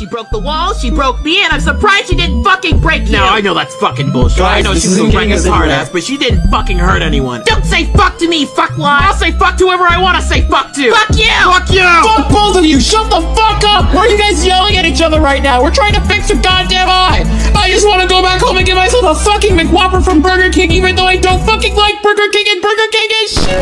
She broke the wall, she broke me, and I'm surprised she didn't fucking break you. No, I know that's fucking bullshit. I know she was isn't hard ass, but she didn't fucking hurt anyone. Don't say fuck to me, Fuck why? I'll say fuck to whoever I want to say fuck to. Fuck you. Fuck you. Fuck both of you! Shut the fuck up! Why are you guys yelling at each other right now? We're trying to fix your goddamn eye! I just want to go back home and get myself a fucking McWhopper from Burger King, even though I don't fucking like Burger King and Burger King is shit!